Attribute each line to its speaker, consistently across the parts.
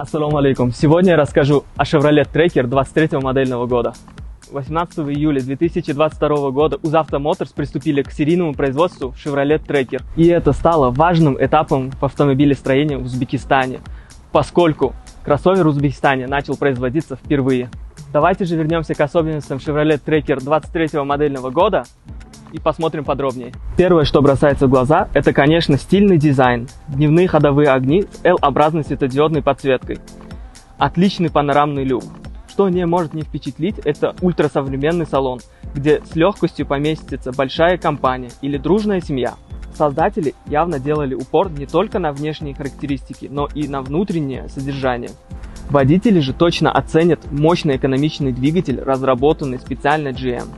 Speaker 1: Ассаламу алейкум. Сегодня я расскажу о Chevrolet Tracker 23 модельного года. 18 июля 2022 года УЗАВТО Моторс приступили к серийному производству Chevrolet Tracker. И это стало важным этапом в автомобилестроении в Узбекистане, поскольку кроссовер в Узбекистане начал производиться впервые. Давайте же вернемся к особенностям Chevrolet Tracker 23 модельного года и посмотрим подробнее. Первое, что бросается в глаза, это, конечно, стильный дизайн. Дневные ходовые огни с L-образной светодиодной подсветкой. Отличный панорамный люк. Что не может не впечатлить, это ультрасовременный салон, где с легкостью поместится большая компания или дружная семья. Создатели явно делали упор не только на внешние характеристики, но и на внутреннее содержание. Водители же точно оценят мощный экономичный двигатель, разработанный специально GM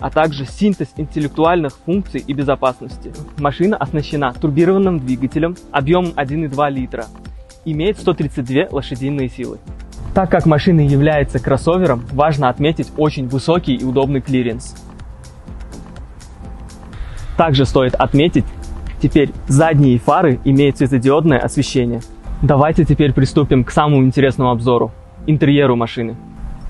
Speaker 1: а также синтез интеллектуальных функций и безопасности. Машина оснащена турбированным двигателем объемом 1,2 литра, имеет 132 лошадиные силы. Так как машина является кроссовером, важно отметить очень высокий и удобный клиренс. Также стоит отметить, теперь задние фары имеют светодиодное освещение. Давайте теперь приступим к самому интересному обзору – интерьеру машины.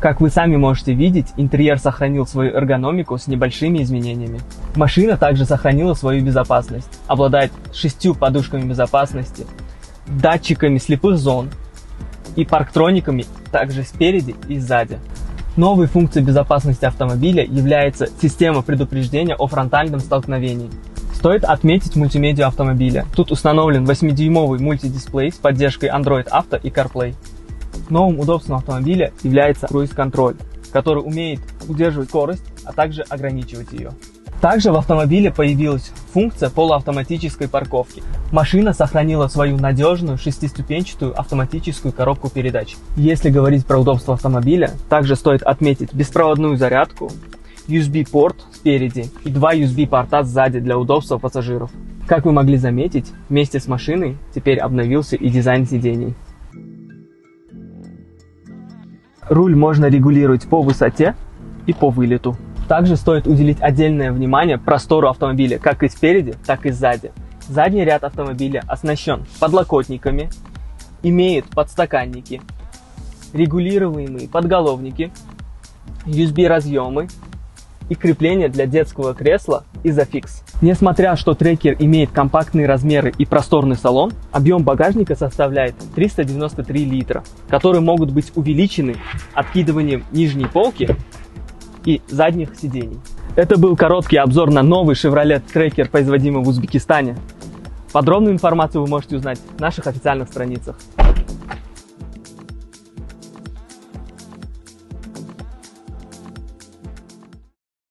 Speaker 1: Как вы сами можете видеть, интерьер сохранил свою эргономику с небольшими изменениями. Машина также сохранила свою безопасность, обладает шестью подушками безопасности, датчиками слепых зон и парктрониками также спереди и сзади. Новой функцией безопасности автомобиля является система предупреждения о фронтальном столкновении. Стоит отметить мультимедиа автомобиля. Тут установлен 8-дюймовый мультидисплей с поддержкой Android Auto и CarPlay. Новым удобством автомобиля является круиз-контроль, который умеет удерживать скорость, а также ограничивать ее. Также в автомобиле появилась функция полуавтоматической парковки. Машина сохранила свою надежную шестиступенчатую автоматическую коробку передач. Если говорить про удобство автомобиля, также стоит отметить беспроводную зарядку, USB-порт спереди и два USB-порта сзади для удобства пассажиров. Как вы могли заметить, вместе с машиной теперь обновился и дизайн сидений. Руль можно регулировать по высоте и по вылету. Также стоит уделить отдельное внимание простору автомобиля, как и спереди, так и сзади. Задний ряд автомобиля оснащен подлокотниками, имеет подстаканники, регулируемые подголовники, USB-разъемы и крепление для детского кресла Isofix. Несмотря, что трекер имеет компактные размеры и просторный салон, объем багажника составляет 393 литра, которые могут быть увеличены откидыванием нижней полки и задних сидений. Это был короткий обзор на новый Chevrolet Tracker, производимый в Узбекистане. Подробную информацию вы можете узнать на наших официальных страницах.